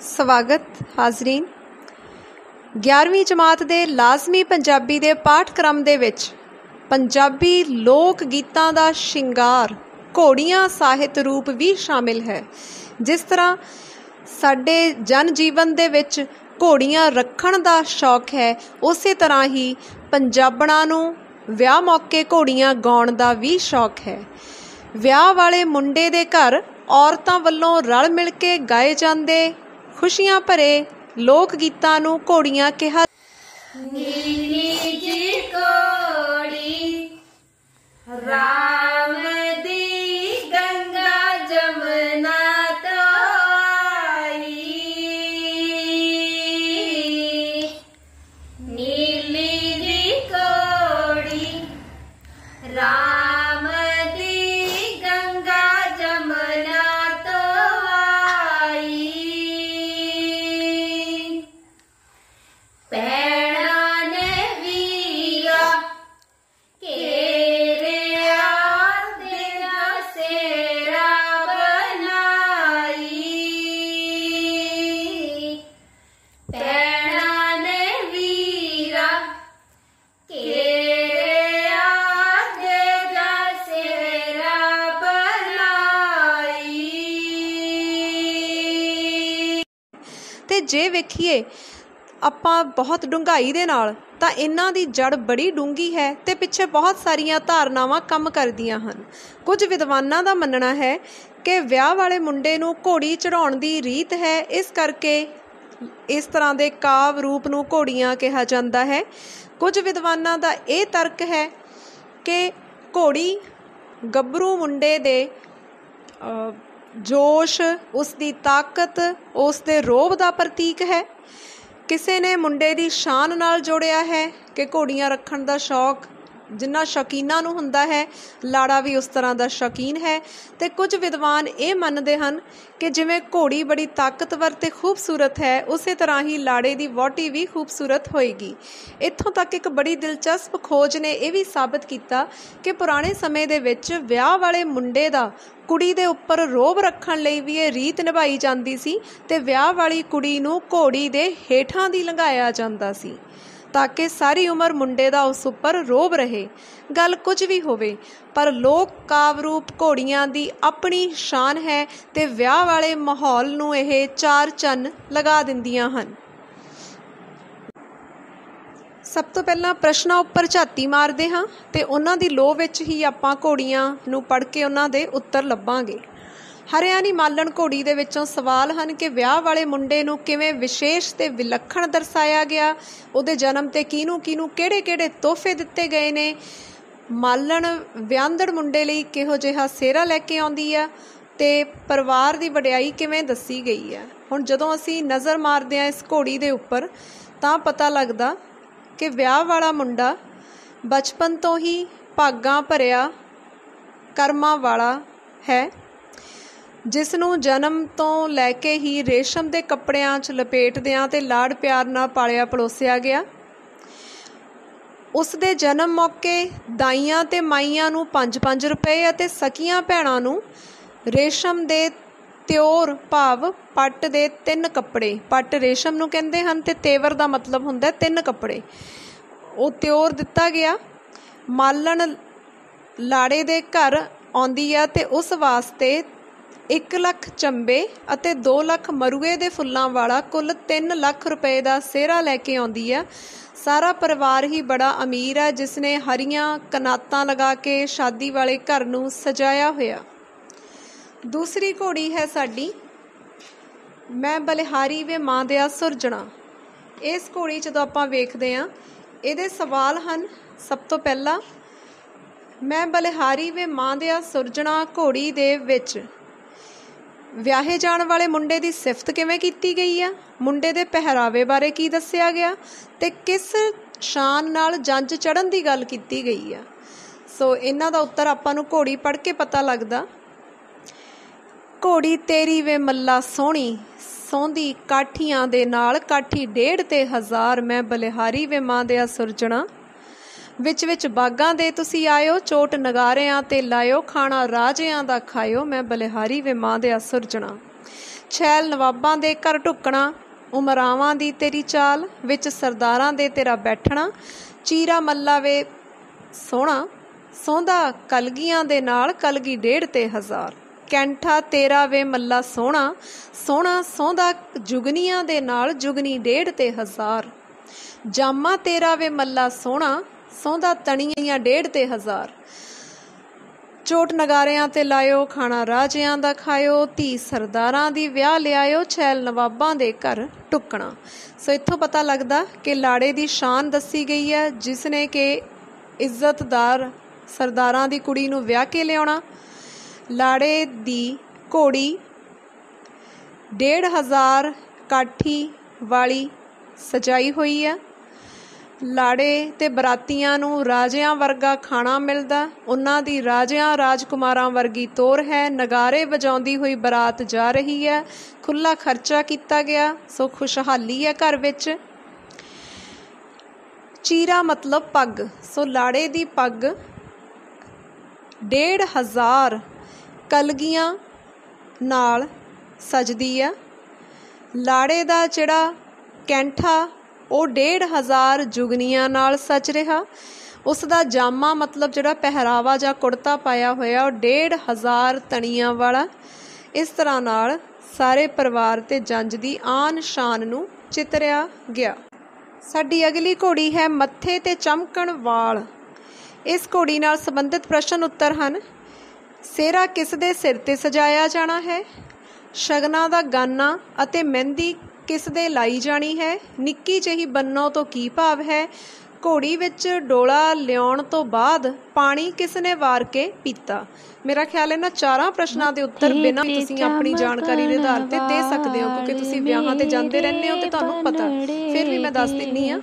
ਸਵਾਗਤ, ਹਾਜ਼ਰੀਨ। 11ਵੀਂ ਜਮਾਤ ਦੇ ਲਾਜ਼ਮੀ ਪੰਜਾਬੀ ਦੇ ਪਾਠਕ੍ਰਮ ਦੇ ਵਿੱਚ ਪੰਜਾਬੀ ਲੋਕ ਗੀਤਾਂ ਦਾ ਸ਼ਿੰਗਾਰ ਘੋੜੀਆਂ ਸਾਹਿਤ ਰੂਪ ਵੀ ਸ਼ਾਮਿਲ ਹੈ, ਜਿਸ ਤਰ੍ਹਾਂ ਸਾਡੇ ਜਨ ਜੀਵਨ ਦੇ ਵਿੱਚ ਘੋੜੀਆਂ ਰੱਖਣ ਦਾ ਸ਼ੌਕ ਹੈ, ਉਸੇ ਤਰ੍ਹਾਂ ਹੀ ਪੰਜਾਬਣਾਂ ਨੂੰ ਵਿਆਹ ਮੌਕੇ ਘੋੜੀਆਂ ਗਾਉਣ ਦਾ ਵੀ ਸ਼ੌਕ ਹੈ। ਵਿਆਹ ਵਾਲੇ ਮੁੰਡੇ ਦੇ ਘਰ ਔਰਤਾਂ ਵੱਲੋਂ ਰਲ ਮਿਲ ਕੇ ਗਾਏ ਜਾਂਦੇ ਖੁਸ਼ੀਆਂ ਭਰੇ ਲੋਕ ਗੀਤਾਂ ਨੂੰ ਘੋੜੀਆਂ ਕਿਹਾ ਨੀਲੀ ਜੀ ਕੋੜੀ ਰਾਮ ਤੇ ਜੇ ਵੇਖੀਏ ਆਪਾਂ ਬਹੁਤ ਡੂੰਘਾਈ ਦੇ ਨਾਲ, ਤਾਂ ਇਹਨਾਂ ਦੀ ਜੜ ਬੜੀ ਡੂੰਗੀ ਹੈ ਤੇ ਪਿੱਛੇ ਬਹੁਤ ਸਾਰੀਆਂ ਧਾਰਨਾਵਾਂ ਕੰਮ ਕਰਦੀਆਂ ਹਨ। ਕੁਝ ਵਿਦਵਾਨਾਂ ਦਾ ਮੰਨਣਾ ਹੈ ਕਿ ਵਿਆਹ ਵਾਲੇ ਮੁੰਡੇ ਨੂੰ ਘੋੜੀ ਚੜਾਉਣ ਦੀ ਰੀਤ ਹੈ, ਇਸ ਕਰਕੇ ਇਸ ਤਰ੍ਹਾਂ ਦੇ ਕਾਵ ਰੂਪ ਨੂੰ ਘੋੜੀਆਂ ਕਿਹਾ ਜਾਂਦਾ ਹੈ। ਕੁਝ ਵਿਦਵਾਨਾਂ ਦਾ ਇਹ ਤਰਕ ਹੈ ਕਿ ਘੋੜੀ ਗੱਭਰੂ ਮੁੰਡੇ ਦੇ ਜੋਸ਼ ਉਸ ਦੀ ਤਾਕਤ ਉਸ ਦੇ ਰੋਬ ਦਾ ਪ੍ਰਤੀਕ ਹੈ। ਕਿਸੇ ਨੇ ਮੁੰਡੇ ਦੀ ਸ਼ਾਨ ਨਾਲ ਜੋੜਿਆ ਹੈ ਕਿ ਘੋੜੀਆਂ ਰੱਖਣ ਦਾ ਸ਼ੌਕ ਜਿੰਨਾ ਸ਼ੌਕੀਨਾਂ ਨੂੰ ਹੁੰਦਾ ਹੈ, ਲਾੜਾ ਵੀ ਉਸ ਤਰ੍ਹਾਂ ਦਾ ਸ਼ੌਕੀਨ ਹੈ। ਤੇ ਕੁਝ ਵਿਦਵਾਨ ਇਹ ਮੰਨਦੇ ਹਨ ਕਿ ਜਿਵੇਂ ਘੋੜੀ ਬੜੀ ਤਾਕਤਵਰ ਤੇ ਖੂਬਸੂਰਤ ਹੈ, ਉਸੇ ਤਰ੍ਹਾਂ ਹੀ ਲਾੜੇ ਦੀ ਵਹੁਟੀ ਵੀ ਖੂਬਸੂਰਤ ਹੋਏਗੀ। ਇੱਥੋਂ ਤੱਕ ਇੱਕ ਬੜੀ ਦਿਲਚਸਪ ਖੋਜ ਨੇ ਇਹ ਵੀ ਸਾਬਤ ਕੀਤਾ ਕਿ ਪੁਰਾਣੇ ਸਮੇਂ ਦੇ ਵਿੱਚ ਵਿਆਹ ਵਾਲੇ ਮੁੰਡੇ ਦਾ ਕੁੜੀ ਦੇ ਉੱਪਰ ਰੋਬ ਰੱਖਣ ਲਈ ਵੀ ਇਹ ਰੀਤ ਨਿਭਾਈ ਜਾਂਦੀ ਸੀ ਤੇ ਵਿਆਹ ਵਾਲੀ ਕੁੜੀ ਨੂੰ ਘੋੜੀ ਦੇ ਹੇਠਾਂ ਦੀ ਲੰਘਾਇਆ ਜਾਂਦਾ ਸੀ। ਤਾਂ ਕਿ ਸਾਰੀ ਉਮਰ ਮੁੰਡੇ ਦਾ ਉਸ ਉੱਪਰ ਰੋਬ ਰਹੇ। ਗੱਲ ਕੁਝ ਵੀ ਹੋਵੇ, ਪਰ ਲੋਕ ਕਾਵ ਰੂਪ ਘੋੜੀਆਂ ਦੀ ਆਪਣੀ ਸ਼ਾਨ ਹੈ ਤੇ ਵਿਆਹ ਵਾਲੇ ਮਾਹੌਲ ਨੂੰ ਇਹ ਚਾਰ ਚੰਨ ਲਗਾ ਦਿੰਦੀਆਂ ਹਨ। ਸਭ ਤੋਂ ਪਹਿਲਾਂ ਪ੍ਰਸ਼ਨਾਂ ਉੱਪਰ ਝਾਤੀ ਮਾਰਦੇ ਹਾਂ ਤੇ ਉਹਨਾਂ ਦੀ ਲੋਅ ਵਿੱਚ ਹੀ ਆਪਾਂ ਘੋੜੀਆਂ ਨੂੰ ਪੜ੍ਹ ਕੇ ਉਹਨਾਂ ਦੇ ਉੱਤਰ ਲੱਭਾਂਗੇ। ਹਰਿਆਣੀ ਮਾਲਣ ਘੋੜੀ ਦੇ ਵਿੱਚੋਂ ਸਵਾਲ ਹਨ ਕਿ ਵਿਆਹ ਵਾਲੇ ਮੁੰਡੇ ਨੂੰ ਕਿਵੇਂ ਵਿਸ਼ੇਸ਼ ਤੇ ਵਿਲੱਖਣ ਦਰਸਾਇਆ ਗਿਆ? ਉਹਦੇ ਜਨਮ ਤੇ ਕਿਹਨੂੰ ਕਿਹਨੂੰ ਕਿਹੜੇ-ਕਿਹੜੇ ਤੋਹਫੇ ਦਿੱਤੇ ਗਏ ਨੇ? ਮਾਲਣ ਵਿਆਹੰਦੜ ਮੁੰਡੇ ਲਈ ਕਿਹੋ ਜਿਹਾ ਸਿਹਰਾ ਲੈ ਕੇ ਆਉਂਦੀ ਆ? ਤੇ ਪਰਿਵਾਰ ਦੀ ਵਡਿਆਈ ਕਿਵੇਂ ਦੱਸੀ ਗਈ ਆ? ਹੁਣ ਜਦੋਂ ਅਸੀਂ ਨਜ਼ਰ ਮਾਰਦੇ ਆ ਇਸ ਘੋੜੀ ਦੇ ਉੱਪਰ, ਤਾਂ ਪਤਾ ਲੱਗਦਾ ਕਿ ਵਿਆਹ ਵਾਲਾ ਮੁੰਡਾ ਬਚਪਨ ਤੋਂ ਹੀ ਭਾਗਾਂ ਭਰਿਆ ਕਰਮਾਂ ਵਾਲਾ ਹੈ। ਜਿਸ ਨੂੰ ਜਨਮ ਤੋਂ ਲੈ ਕੇ ਹੀ ਰੇਸ਼ਮ ਦੇ ਕੱਪੜਿਆਂ 'ਚ ਲਪੇਟਦਿਆਂ ਤੇ ਲਾੜ ਪਿਆਰ ਨਾਲ ਪਾਲਿਆ ਪਲੋਸਿਆ ਗਿਆ। ਉਸ ਦੇ ਜਨਮ ਮੌਕੇ ਦਾਈਆਂ ਤੇ ਮਾਈਆਂ ਨੂੰ 5-5 ਰੁਪਏ ਅਤੇ ਸਕੀਆਂ ਭੈਣਾਂ ਨੂੰ ਰੇਸ਼ਮ ਦੇ ਤਿਉਰ ਭਾਵ ਪੱਟ ਦੇ ਤਿੰਨ ਕੱਪੜੇ। ਪੱਟ ਰੇਸ਼ਮ ਨੂੰ ਕਹਿੰਦੇ ਹਨ ਤੇ ਤੇਵਰ ਦਾ ਮਤਲਬ ਹੁੰਦਾ ਤਿੰਨ ਕੱਪੜੇ। ਉਹ ਤਿਉਰ ਦਿੱਤਾ ਗਿਆ। ਮਾਲਣ ਲਾੜੇ ਦੇ ਘਰ ਆਉਂਦੀ ਆ ਤੇ ਉਸ ਵਾਸਤੇ 1 ਲੱਖ ਚੰਬੇ ਅਤੇ 2 ਲੱਖ ਮਰੂਏ ਦੇ ਫੁੱਲਾਂ ਵਾਲਾ ਕੁੱਲ 3 ਲੱਖ ਰੁਪਏ ਦਾ ਸਿਹਰਾ ਲੈ ਕੇ ਆਉਂਦੀ ਹੈ। ਸਾਰਾ ਪਰਿਵਾਰ ਹੀ ਬੜਾ ਅਮੀਰ ਹੈ ਜਿਸ ਨੇ ਹਰੀਆਂ ਕਨਾਤਾਂ ਲਗਾ ਕੇ ਸ਼ਾਦੀ ਵਾਲੇ ਘਰ ਨੂੰ ਸਜਾਇਆ ਹੋਇਆ। ਦੂਸਰੀ ਘੋੜੀ ਹੈ ਸਾਡੀ। ਮੈਂ ਬਲਿਹਾਰੀ ਵੇ ਮਾਂ ਦਿਆ ਸੁਰਜਣਾ। ਇਸ ਘੋੜੀ ਜਦੋਂ ਆਪਾਂ ਵੇਖਦੇ ਹਾਂ, ਇਹਦੇ ਸਵਾਲ ਹਨ ਸਭ ਤੋਂ ਪਹਿਲਾ, ਮੈਂ ਬਲਿਹਾਰੀ ਵੇ ਮਾਂ ਦਿਆ ਸੁਰਜਣਾ ਘੋੜੀ ਦੇ ਵਿੱਚ। ਵਿਆਹੇ ਜਾਣ ਵਾਲੇ ਮੁੰਡੇ ਦੀ ਸਿਫਤ ਕਿਵੇਂ ਕੀਤੀ ਗਈ ਆ? ਮੁੰਡੇ ਦੇ ਪਹਿਰਾਵੇ ਬਾਰੇ ਕੀ ਦੱਸਿਆ ਗਿਆ? ਤੇ ਕਿਸ ਸ਼ਾਨ ਨਾਲ ਜੰਜ ਚੜਨ ਦੀ ਗੱਲ ਕੀਤੀ ਗਈ ਆ? ਸੋ ਇਹਨਾਂ ਦਾ ਉੱਤਰ ਆਪਾਂ ਨੂੰ ਘੋੜੀ ਪੜ੍ਹ ਕੇ ਪਤਾ ਲੱਗਦਾ। ਘੋੜੀ ਤੇਰੀ ਵੇ ਮੱਲਾ ਸੋਹਣੀ, ਸੌਂਦੀ ਕਾਠੀਆਂ ਦੇ ਨਾਲ ਕਾਠੀ ਡੇਢ ਤੇ ਹਜ਼ਾਰ, ਮੈਂ ਬਲਿਹਾਰੀ ਵੇ ਮਾਂ ਦੇ ਸੁਰਜਣਾ ਵਿੱਚ ਵਿੱਚ ਬਾਗਾਂ ਦੇ ਤੁਸੀਂ ਆਇਓ, ਚੋਟ ਨਗਾਰਿਆਂ ਤੇ ਲਾਇਓ, ਖਾਣਾ ਰਾਜਿਆਂ ਦਾ ਖਾਇਓ, ਮੈਂ ਬਲਿਹਾਰੀ ਵੇ ਮਾਂ ਦੇ ਸੁਰਜਣਾ ਛੈਲ ਨਵਾਬਾਂ ਦੇ ਘਰ ਢੁੱਕਣਾ, ਉਮਰਾਵਾਂ ਦੀ ਤੇਰੀ ਚਾਲ, ਵਿੱਚ ਸਰਦਾਰਾਂ ਦੇ ਤੇਰਾ ਬੈਠਣਾ, ਚੀਰਾ ਮੱਲਾ ਵੇ ਸੋਹਣਾ, ਸੌਂਦਾ ਕਲਗੀਆਂ ਦੇ ਨਾਲ ਕਲਗੀ ਡੇਢ ਤੇ ਹਜ਼ਾਰ। ਕੈਂਠਾ ਤੇਰਾ ਵੇ ਮੱਲਾ ਸੋਹਣਾ ਸੋਹਣਾ ਸੌਂਦਾ ਜੁਗਨੀਆਂ ਦੇ ਨਾਲ ਜੁਗਨੀ ਡੇਢ ਤੇ ਹਜ਼ਾਰ। ਜਾਮਾ ਤੇਰਾ ਵੇ ਮੱਲਾ ਸੋਹਣਾ ਸੌਂਦਾ ਤਣੀਆਂ ਡੇਢ ਤੇ ਹਜ਼ਾਰ। ਚੋਟ ਨਗਾਰਿਆਂ ਤੇ ਲਾਇਓ, ਖਾਣਾ ਰਾਜਿਆਂ ਦਾ ਖਾਇਓ, ਧੀ ਸਰਦਾਰਾਂ ਦੀ ਵਿਆਹ ਲਿਆਇਓ, ਛੈਲ ਨਵਾਬਾਂ ਦੇ ਘਰ ਟੁੱਕਣਾ। ਸੋ ਇੱਥੋਂ ਪਤਾ ਲੱਗਦਾ ਕਿ ਲਾੜੇ ਦੀ ਸ਼ਾਨ ਦੱਸੀ ਗਈ ਹੈ, ਜਿਸ ਨੇ ਕਿ ਇੱਜ਼ਤਦਾਰ ਸਰਦਾਰਾਂ ਦੀ ਕੁੜੀ ਨੂੰ ਵਿਆਹ ਕੇ ਲਿਆਉਣਾ। ਲਾੜੇ ਦੀ ਘੋੜੀ ਡੇਢ ਹਜ਼ਾਰ ਕਾਠੀ ਵਾਲੀ ਸਜਾਈ ਹੋਈ ਹੈ। ਲਾੜੇ ਤੇ ਬਰਾਤੀਆਂ ਨੂੰ ਰਾਜਿਆਂ ਵਰਗਾ ਖਾਣਾ ਮਿਲਦਾ। ਉਹਨਾਂ ਦੀ ਰਾਜਿਆਂ ਰਾਜਕੁਮਾਰਾਂ ਵਰਗੀ ਤੋਰ ਹੈ। ਨਗਾਰੇ ਵਜਾਉਂਦੀ ਹੋਈ ਬਰਾਤ ਜਾ ਰਹੀ ਹੈ। ਖੁੱਲਾ ਖਰਚਾ ਕੀਤਾ ਗਿਆ। ਸੋ ਖੁਸ਼ਹਾਲੀ ਹੈ ਘਰ ਵਿੱਚ। ਚੀਰਾ ਮਤਲਬ ਪੱਗ। ਸੋ ਲਾੜੇ ਦੀ ਪੱਗ ਡੇਢ ਹਜ਼ਾਰ ਕਲਗੀਆਂ ਨਾਲ ਸਜਦੀ ਆ ਲਾੜੇ ਦਾ ਜਿਹੜਾ ਕੈਂਠਾ ਉਹ ਡੇਢ ਹਜ਼ਾਰ ਜੁਗਨੀਆਂ ਨਾਲ ਸਜ ਰਿਹਾ। ਉਸ ਦਾ ਜਾਮਾ ਮਤਲਬ ਜਿਹੜਾ ਪਹਿਰਾਵਾ ਜਾਂ ਕੁੜਤਾ ਪਾਇਆ ਹੋਇਆ, ਉਹ ਡੇਢ ਹਜ਼ਾਰ ਤਣੀਆਂ ਵਾਲਾ। ਇਸ ਤਰ੍ਹਾਂ ਨਾਲ ਸਾਰੇ ਪਰਿਵਾਰ ਤੇ ਜੰਜ ਦੀ ਆਨ ਸ਼ਾਨ ਨੂੰ ਚਿਤਰਿਆ ਗਿਆ। ਸਾਡੀ ਅਗਲੀ ਘੋੜੀ ਹੈ ਮੱਥੇ ਤੇ ਚਮਕਣ ਵਾਲ। ਇਸ ਘੋੜੀ ਨਾਲ ਸੰਬੰਧਿਤ ਪ੍ਰਸ਼ਨ ਉੱਤਰ ਹਨ ਸਿਹਰਾ ਕਿਸ ਦੇ ਸਿਰ ਤੇ ਸਜਾਇਆ ਜਾਣਾ ਹੈ? ਸ਼ਗਨਾਂ ਦਾ ਗਾਨਾ ਅਤੇ ਮਹਿੰਦੀ ਕਿਸ ਦੇ ਲਾਈ ਜਾਣੀ ਹੈ? ਨਿੱਕੀ ਜਿਹੀ ਬੰਨੋ ਤੋਂ ਕੀ ਭਾਵ ਹੈ? ਘੋੜੀ ਵਿੱਚ ਡੋਲਾ ਲਿਆਉਣ ਤੋਂ ਬਾਅਦ ਪਾਣੀ ਕਿਸ ਨੇ ਵਾਰ ਕੇ ਪੀਤਾ? ਮੇਰਾ ਖਿਆਲ ਹੈ ਨਾ ਚਾਰਾਂ ਪ੍ਰਸ਼ਨਾਂ ਦੇ ਉੱਤਰ ਬਿਨਾਂ ਤੁਸੀਂ ਆਪਣੀ ਜਾਣਕਾਰੀ ਦੇ ਆਧਾਰ ਤੇ ਦੇ ਸਕਦੇ ਹੋ ਕਿਉਂਕਿ ਤੁਸੀਂ ਵਿਆਹਾਂ ਤੇ ਜਾਂਦੇ ਰਹਿੰਦੇ ਹੋ ਤੇ ਤੁਹਾਨੂੰ ਪਤਾ। ਫਿਰ ਵੀ ਮੈਂ ਦੱਸ ਦਿੰਨੀ ਆ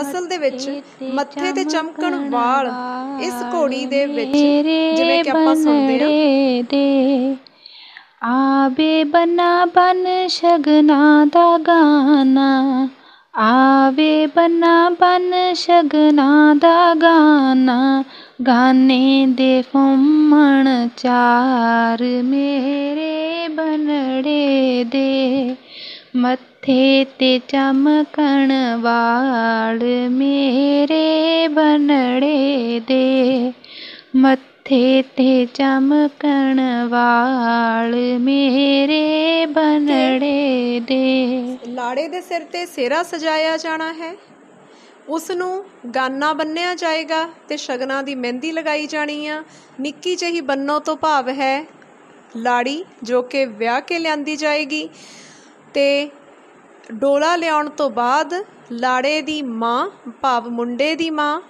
ਅਸਲ ਦੇ ਵਿੱਚ ਮੱਥੇ ਤੇ ਚਮਕਣ ਵਾਲ ਇਸ ਘੋੜੀ ਦੇ ਵਿੱਚ ਜਿਵੇਂ ਕਿ ਆਪਾਂ ਸੁਣਦੇ ਹਾਂ। ਦੇ ਆਵੇ ਬਨਾ ਬਨ ਸ਼ਗਨਾ ਦਾ ਗਾਨਾ, ਆਵੇ ਬਨਾ ਬਨ ਸ਼ਗਨਾ ਦਾ ਗਾਨਾ, ਗਾਨੇ ਦੇ ਫੁੰਮਣ ਚਾਰ ਮੇਰੇ ਬਨੜੇ ਦੇ, ਮੱਥੇ ਤੇ ਚਮਕਣ ਵਾਲ ਮੇਰੇ ਬਨੜੇ ਦੇ, ਮੱਥੇ ਤੇ ਚਮਕਣ ਵਾਲ ਮੇਰੇ ਬਨੜੇ ਦੇ। ਲਾੜੇ ਦੇ ਸਿਰ ਤੇ ਸਿਹਰਾ ਸਜਾਇਆ ਜਾਣਾ ਹੈ। ਉਸ ਨੂੰ ਗਾਨਾ ਬੰਨਿਆ ਜਾਏਗਾ ਤੇ ਸ਼ਗਨਾਂ ਦੀ ਮਹਿੰਦੀ ਲਗਾਈ ਜਾਣੀ ਆ। ਨਿੱਕੀ ਜਿਹੀ ਬੰਨੋ ਤੋਂ ਭਾਵ ਹੈ ਲਾੜੀ ਜੋ ਕਿ ਵਿਆਹ ਕੇ ਲਿਆਂਦੀ ਜਾਏਗੀ ਤੇ ਡੋਲਾ ਲਿਆਉਣ ਤੋਂ ਬਾਅਦ ਲਾੜੇ ਦੀ ਮਾਂ, ਭਾਵ ਮੁੰਡੇ ਦੀ ਮਾਂ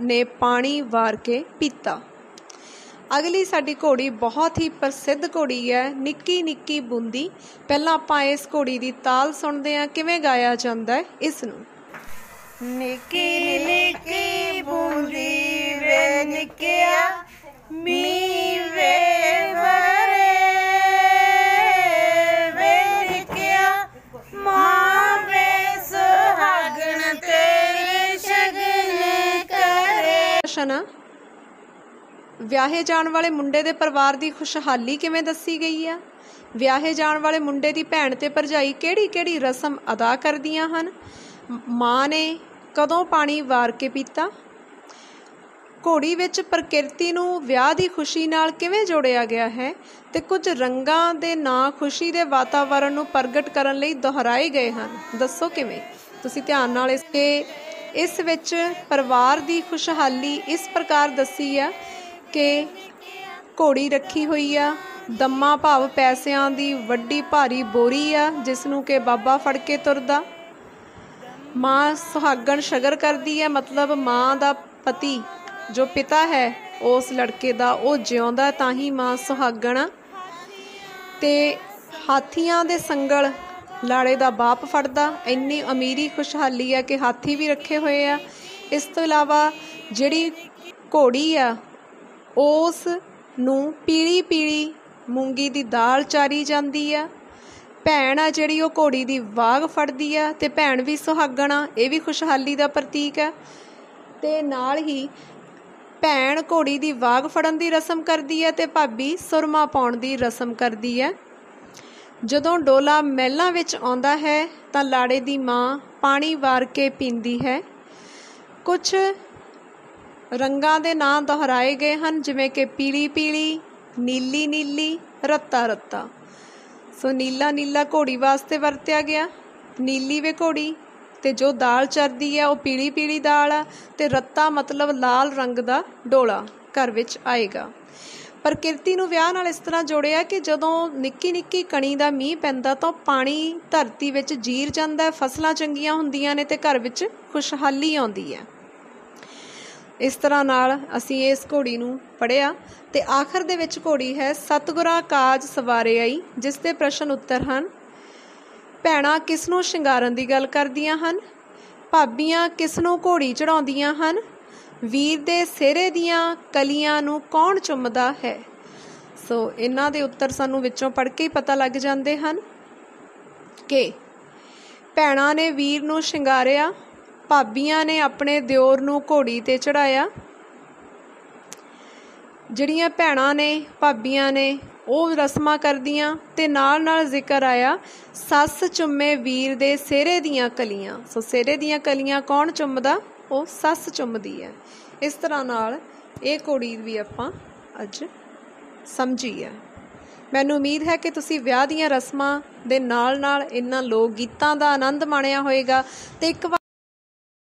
ਨੇ ਪਾਣੀ ਵਾਰ ਕੇ ਪੀਤਾ। ਅਗਲੀ ਸਾਡੀ ਘੋੜੀ ਬਹੁਤ ਹੀ ਪ੍ਰਸਿੱਧ ਘੋੜੀ ਹੈ, ਨਿੱਕੀ ਨਿੱਕੀ ਬੂੰਦੀ। ਪਹਿਲਾਂ ਆਪਾਂ ਇਸ ਘੋੜੀ ਦੀ ਤਾਲ ਸੁਣਦੇ ਹਾਂ, ਕਿਵੇਂ ਗਾਇਆ ਜਾਂਦਾ ਹੈ ਇਸ ਨੂੰ ਨਿੱਕੀ ਨਿੱਕੀ ਬੂੰਦੀ ਵੇ ਨਿੱਕਿਆ ਮੀਵੇ ਵਿਆਹੇ ਜਾਣ ਵਾਲੇ ਮੁੰਡੇ ਦੇ ਪਰਿਵਾਰ ਦੀ ਖੁਸ਼ਹਾਲੀ ਕਿਵੇਂ ਦੱਸੀ ਗਈ ਆ? ਵਿਆਹੇ ਜਾਣ ਵਾਲੇ ਮੁੰਡੇ ਦੀ ਭੈਣ ਤੇ ਭਰਜਾਈ ਕਿਹੜੀ ਕਿਹੜੀ ਰਸਮ ਅਦਾ ਕਰਦੀਆਂ ਹਨ? ਮਾਂ ਨੇ ਕਦੋਂ ਪਾਣੀ ਵਾਰ ਕੇ ਪੀਤਾ? ਘੋੜੀ ਵਿੱਚ ਪ੍ਰਕਿਰਤੀ ਨੂੰ ਵਿਆਹ ਦੀ ਖੁਸ਼ੀ ਨਾਲ ਕਿਵੇਂ ਜੋੜਿਆ ਗਿਆ ਹੈ ਤੇ ਕੁਝ ਰੰਗਾਂ ਦੇ ਨਾਂ ਖੁਸ਼ੀ ਦੇ ਵਾਤਾਵਰਣ ਨੂੰ ਪ੍ਰਗਟ ਕਰਨ ਲਈ ਦੁਹਰਾਏ ਗਏ ਹਨ? ਦੱਸੋ ਕਿਵੇਂ? ਤੁਸੀਂ ਧਿਆਨ ਨਾਲ ਇਸ ਕੇ ਇਸ ਵਿੱਚ ਪਰਿਵਾਰ ਦੀ ਖੁਸ਼ਹਾਲੀ ਇਸ ਪ੍ਰਕਾਰ ਦੱਸੀ ਆ ਕੇ ਘੋੜੀ ਰੱਖੀ ਹੋਈ ਆ। ਦੰਮਾ ਭਾਵ ਪੈਸਿਆਂ ਦੀ ਵੱਡੀ ਭਾਰੀ ਬੋਰੀ ਆ, ਜਿਸ ਨੂੰ ਕਿ ਬਾਬਾ ਫੜ ਕੇ ਤੁਰਦਾ। ਮਾਂ ਸੁਹਾਗਣ ਸ਼ਗਰ ਕਰਦੀ ਹੈ ਮਤਲਬ ਮਾਂ ਦਾ ਪਤੀ। ਜੋ ਪਿਤਾ ਹੈ, ਉਸ ਲੜਕੇ ਦਾ ਉਹ ਜਿਉਂਦਾ, ਤਾਂ ਹੀ ਮਾਂ ਸੁਹਾਗਣ। ਤੇ ਹਾਥੀਆਂ ਦੇ ਸੰਗਲ ਲਾੜੇ ਦਾ ਬਾਪ ਫੜਦਾ। ਇੰਨੀ ਅਮੀਰੀ ਖੁਸ਼ਹਾਲੀ ਆ ਕਿ ਹਾਥੀ ਵੀ ਰੱਖੇ ਹੋਏ ਆ। ਇਸ ਤੋਂ ਇਲਾਵਾ ਜਿਹੜੀ ਘੋੜੀ ਆ ਉਸ ਨੂੰ ਪੀਲੀ ਪੀਲੀ ਮੂੰਗੀ ਦੀ ਦਾਲ ਚਾਰੀ ਜਾਂਦੀ ਆ। ਭੈਣ ਆ ਜਿਹੜੀ ਉਹ ਘੋੜੀ ਦੀ ਵਾਗ ਫੜਦੀ ਆ ਤੇ ਭੈਣ ਵੀ ਸੁਹਾਗਣਾ ਇਹ ਵੀ ਖੁਸ਼ਹਾਲੀ ਦਾ ਪ੍ਰਤੀਕ ਆ। ਤੇ ਨਾਲ ਹੀ ਭੈਣ ਘੋੜੀ ਦੀ ਵਾਗ ਫੜਨ ਦੀ ਰਸਮ ਕਰਦੀ ਹੈ ਤੇ ਭਾਬੀ ਸੁਰਮਾ ਪਾਉਣ ਦੀ ਰਸਮ ਕਰਦੀ ਹੈ ਜਦੋਂ ਡੋਲਾ ਮਹਿਲਾਂ ਵਿੱਚ ਆਉਂਦਾ ਹੈ ਤਾਂ ਲਾੜੇ ਦੀ ਮਾਂ ਪਾਣੀ ਵਾਰ ਕੇ ਪੀਂਦੀ ਹੈ। ਕੁਝ ਰੰਗਾਂ ਦੇ ਨਾਂ ਦੁਹਰਾਏ ਗਏ ਹਨ, ਜਿਵੇਂ ਕਿ ਪੀਲੀ ਪੀਲੀ, ਨੀਲੀ ਨੀਲੀ, ਰੱਤਾ ਰੱਤਾ। ਸੋ ਨੀਲਾ ਨੀਲਾ ਘੋੜੀ ਵਾਸਤੇ ਵਰਤਿਆ ਗਿਆ। ਨੀਲੀ ਵੇ ਘੋੜੀ, ਤੇ ਜੋ ਦਾਲ ਚਰਦੀ ਹੈ, ਉਹ ਪੀਲੀ ਪੀਲੀ ਦਾਲ ਆ, ਤੇ ਰੱਤਾ ਮਤਲਬ ਲਾਲ ਰੰਗ ਦਾ ਡੋਲਾ ਘਰ ਵਿੱਚ ਆਏਗਾ। ਪ੍ਰਕਿਰਤੀ ਨੂੰ ਵਿਆਹ ਨਾਲ ਇਸ ਤਰ੍ਹਾਂ ਜੋੜਿਆ ਕਿ ਜਦੋਂ ਨਿੱਕੀ ਨਿੱਕੀ ਕਣੀ ਦਾ ਮੀਂਹ ਪੈਂਦਾ ਤਾਂ ਪਾਣੀ ਧਰਤੀ ਵਿੱਚ ਜੀਰ ਜਾਂਦਾ ਹੈ, ਫਸਲਾਂ ਚੰਗੀਆਂ ਹੁੰਦੀਆਂ ਨੇ ਤੇ ਘਰ ਵਿੱਚ ਖੁਸ਼ਹਾਲੀ ਆਉਂਦੀ ਹੈ। ਇਸ ਤਰ੍ਹਾਂ ਨਾਲ ਅਸੀਂ ਇਸ ਘੋੜੀ ਨੂੰ ਪੜਿਆ ਤੇ ਆਖਰ ਦੇ ਵਿੱਚ ਘੋੜੀ ਹੈ, ਸਤਿਗੁਰਾਂ ਕਾਜ ਸਵਾਰੇ ਆਈ ਜਿਸ ਦੇ ਪ੍ਰਸ਼ਨ ਉੱਤਰ ਹਨ, ਭੈਣਾਂ ਕਿਸ ਨੂੰ ਸ਼ਿੰਗਾਰਨ ਦੀ ਗੱਲ ਕਰਦੀਆਂ ਹਨ? ਭਾਬੀਆਂ ਕਿਸ ਨੂੰ ਘੋੜੀ ਚੜਾਉਂਦੀਆਂ ਹਨ? ਵੀਰ ਦੇ ਸਿਹਰੇ ਦੀਆਂ ਕਲੀਆਂ ਨੂੰ ਕੌਣ ਚੁੰਮਦਾ ਹੈ? ਸੋ ਇਹਨਾਂ ਦੇ ਉੱਤਰ ਸਾਨੂੰ ਵਿੱਚੋਂ ਪੜ੍ਹ ਕੇ ਹੀ ਪਤਾ ਲੱਗ ਜਾਂਦੇ ਹਨ ਕਿ ਭੈਣਾਂ ਨੇ ਵੀਰ ਨੂੰ ਸ਼ਿੰਗਾਰਿਆ ਭਾਬੀਆਂ ਨੇ ਆਪਣੇ ਦਿਓਰ ਨੂੰ ਘੋੜੀ ਤੇ ਚੜਾਇਆ ਜਿਹੜੀਆਂ ਭੈਣਾਂ ਨੇ, ਭਾਬੀਆਂ ਨੇ, ਉਹ ਰਸਮਾਂ ਕਰਦੀਆਂ ਤੇ ਨਾਲ ਨਾਲ ਜ਼ਿਕਰ ਆਇਆ, ਸੱਸ ਚੁੰਮੇ ਵੀਰ ਦੇ ਸਿਹਰੇ ਦੀਆਂ ਕਲੀਆਂ। ਸੋ ਸਿਹਰੇ ਦੀਆਂ ਕਲੀਆਂ ਕੌਣ ਚੁੰਮਦਾ? ਉਹ ਸੱਸ ਚੁੰਮਦੀ ਹੈ। ਇਸ ਤਰ੍ਹਾਂ ਨਾਲ ਇਹ ਘੋੜੀ ਵੀ ਆਪਾਂ ਅੱਜ ਸਮਝੀ ਹੈ। ਮੈਨੂੰ ਉਮੀਦ ਹੈ ਕਿ ਤੁਸੀਂ ਵਿਆਹ ਦੀਆਂ ਰਸਮਾਂ ਦੇ ਨਾਲ ਨਾਲ ਇਹਨਾਂ ਲੋਕ ਗੀਤਾਂ ਦਾ ਆਨੰਦ ਮਾਣਿਆ ਹੋਵੇਗਾ ਤੇ ਇੱਕ